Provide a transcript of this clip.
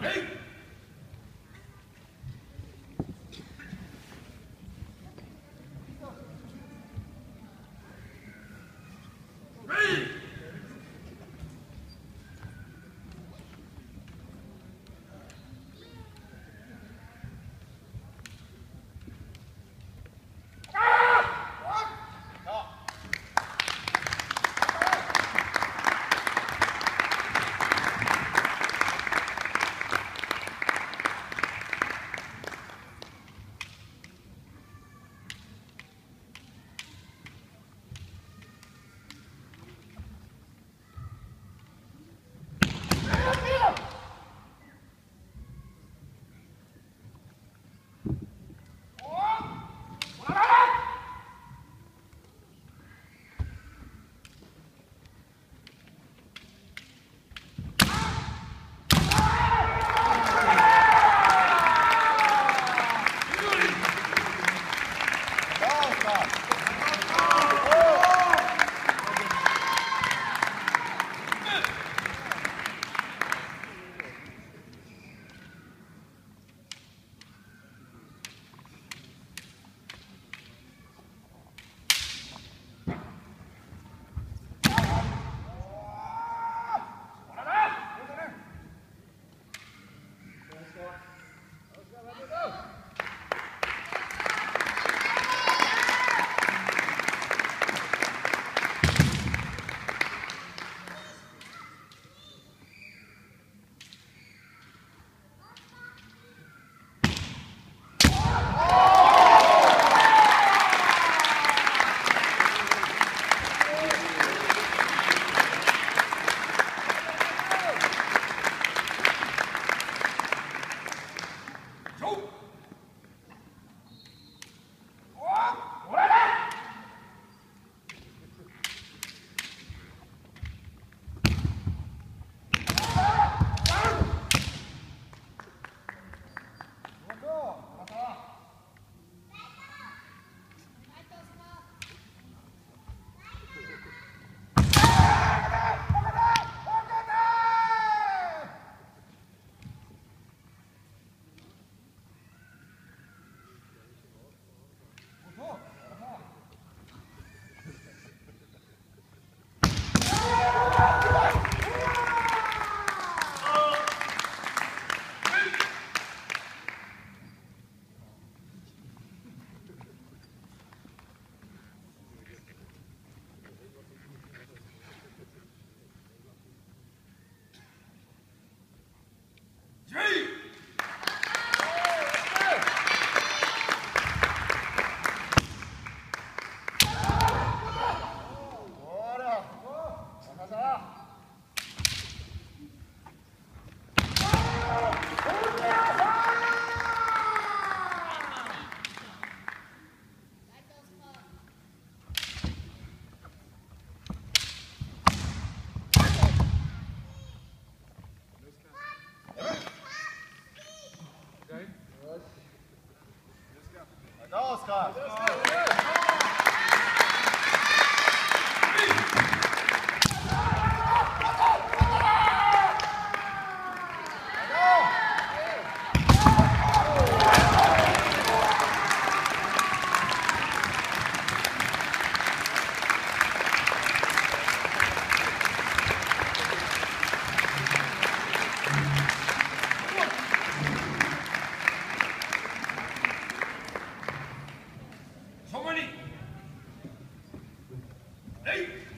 Hey! É nóis, cara. Nate!